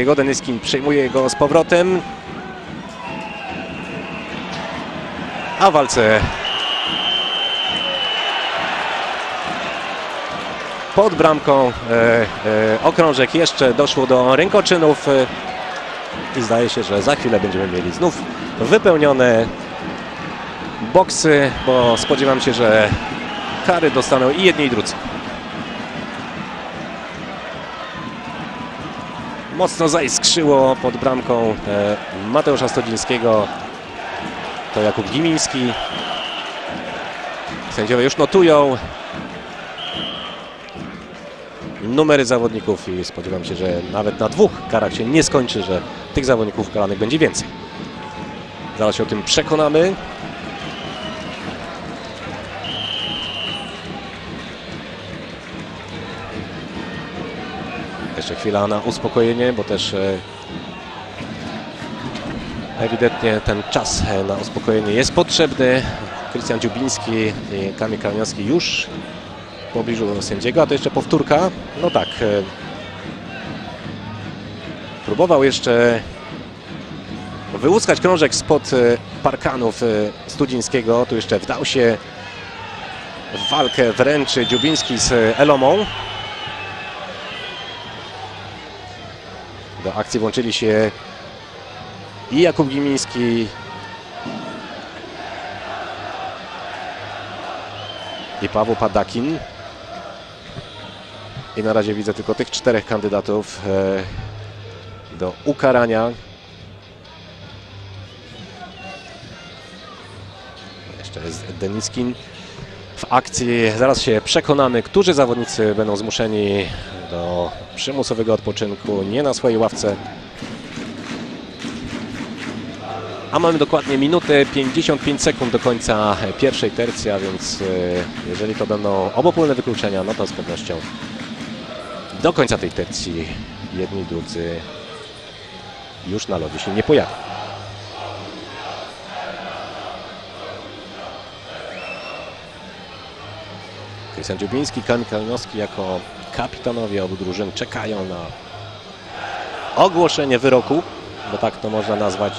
Jego Denyskin przejmuje go z powrotem. A w walce pod bramką e, e, okrążek jeszcze doszło do rękoczynów e, i zdaje się, że za chwilę będziemy mieli znów wypełnione boksy, bo spodziewam się, że kary dostaną i jedni i drudzy. Mocno zaiskrzyło pod bramką e, Mateusza Stodzińskiego. To Jakub Gimiński. Sędziowie już notują numery zawodników i spodziewam się, że nawet na dwóch karach się nie skończy, że tych zawodników karanych będzie więcej. Zaraz się o tym przekonamy. Jeszcze chwila na uspokojenie, bo też e, ewidentnie ten czas e, na uspokojenie jest potrzebny. Krystian Dziubiński i Kamil Kalniowski już w pobliżu sędziego, a to jeszcze powtórka. No tak. e, Próbował jeszcze wyłuskać krążek spod parkanów Studzińskiego. Tu jeszcze wdał się w walkę wręcz Dziubiński z Elomą. Do akcji włączyli się i Jakub Gimiński i Paweł Padakin. I na razie widzę tylko tych czterech kandydatów e, do ukarania. Jeszcze jest Deniskin w akcji. Zaraz się przekonamy, którzy zawodnicy będą zmuszeni do przymusowego odpoczynku, nie na swojej ławce. A mamy dokładnie minutę 55 sekund do końca pierwszej tercji, a więc e, jeżeli to będą obopólne wykluczenia, no to z pewnością do końca tej tercji jedni drudzy już na lodzie się nie pojawią. Krystian Dziubiński, Kalinowski jako kapitanowie obu drużyn czekają na ogłoszenie wyroku, bo tak to można nazwać.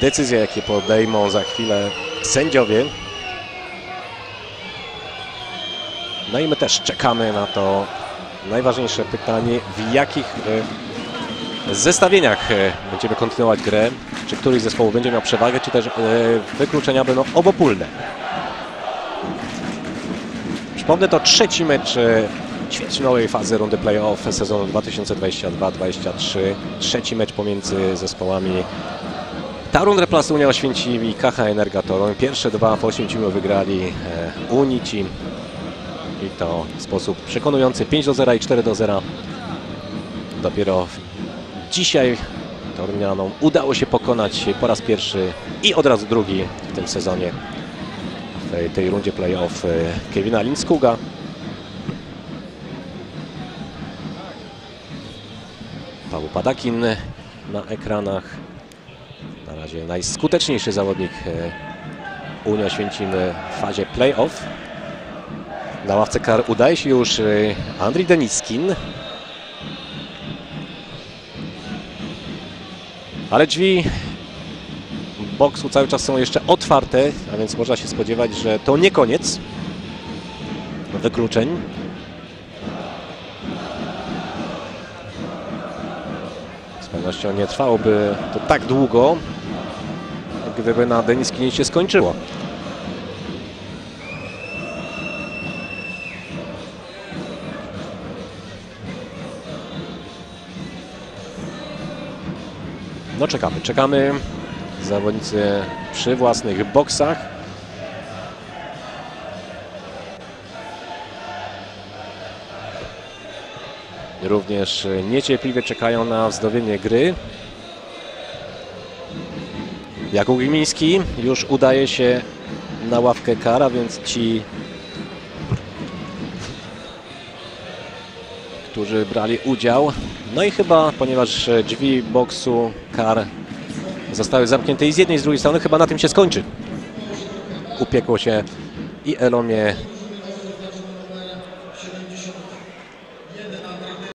Decyzje, jakie podejmą za chwilę sędziowie. No i my też czekamy na to najważniejsze pytanie, w jakich e, zestawieniach e, będziemy kontynuować grę, czy któryś z zespołów będzie miał przewagę, czy też e, wykluczenia będą obopólne. Przypomnę, to trzeci mecz e, ćwierćfinałowej fazy rundy playoff sezonu 2022-2023. Trzeci mecz pomiędzy zespołami Tarun Replas Unia Oświęcim i KH Toruń. Pierwsze dwa w Oświęcimiu wygrali e, Unici i to w sposób przekonujący 5 do 0 i 4 do 0. Dopiero dzisiaj Torunianom udało się pokonać po raz pierwszy i od razu drugi w tym sezonie tej, tej rundzie playoff e, Kevina Linskuga. Paweł Padakin na ekranach. Na razie najskuteczniejszy zawodnik e, Unia Święcim w fazie playoff. Na ławce kar udaje się już e, Andrii Deniskin. Ale drzwi boksu cały czas są jeszcze otwarte, a więc można się spodziewać, że to nie koniec wykluczeń. Z pewnością nie trwałoby to tak długo, gdyby na Deniskinie się skończyło. No czekamy, czekamy. Zawodnicy przy własnych boksach. Również niecierpliwie czekają na wznowienie gry. Jakub Gimiński już udaje się na ławkę kara, więc ci, którzy brali udział. No i chyba, ponieważ drzwi boksu kar zostały zamknięte i z jednej i z drugiej strony, chyba na tym się skończy. Upiekło się i Elomie,